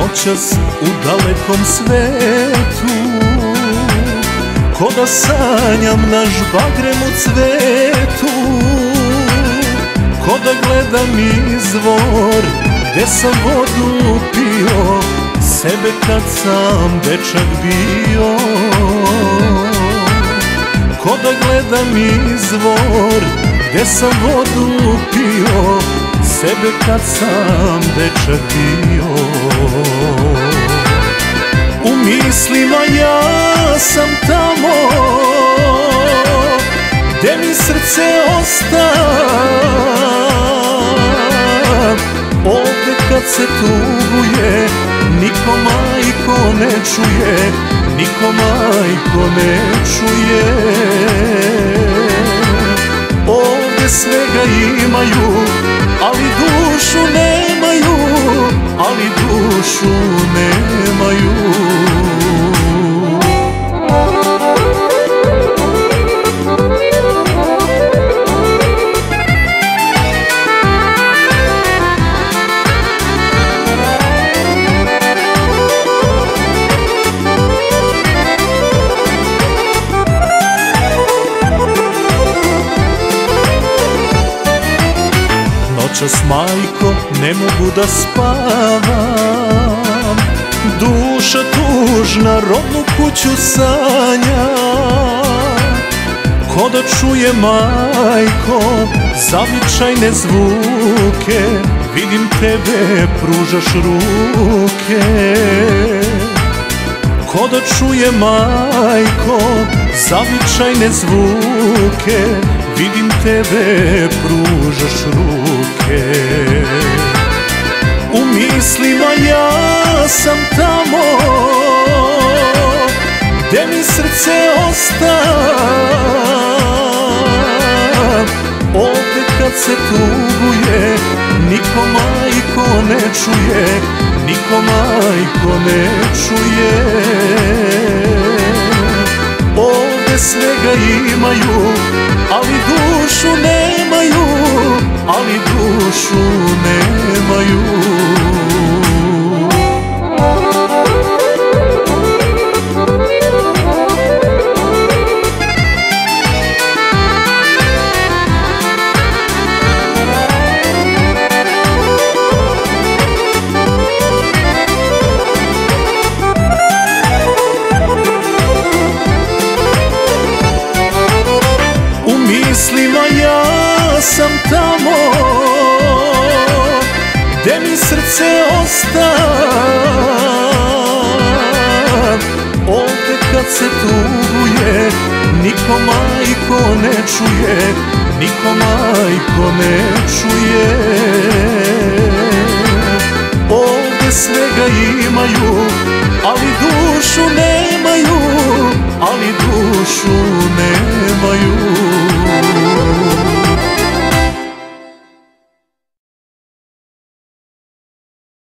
noćas u dalekom svetu. Ko da sanjam na žbagremu cvetu. Ko da gledam izvor gdje sam vodu pio Sebe kad sam dečak bio. Ko da gledam izvor gdje sam vodu pio Sebe kad sam dečak bio. U mislima ja sam tamo Gdje mi srce osta Ovdje kad se tuguje Niko majko ne čuje Niko majko ne čuje. Ovdje svega imaju Ali dušu nemaju Ali dušu nemaju Noćas majko ne mogu da spavam. Duša tužna rodnu kuću sanja Ko da čuje majko zavičajne zvuke Vidim tebe pružaš ruke. Ko da čuje majko zavičajne zvuke Vidim tebe pružaš srce osta Ovdje kad se tuguje Niko majko ne čuje Niko majko ne čuje. Ovdje svega imaju ali dušu nemaju, ali dušu nemaju mislima ja sam tamo Gdje mi srce osta Ovdje kad se tuguje Niko majko ne čuje Niko majko ne čuje. Ovdje svega imaju Ali dušu nemaju Ali dušu nemaju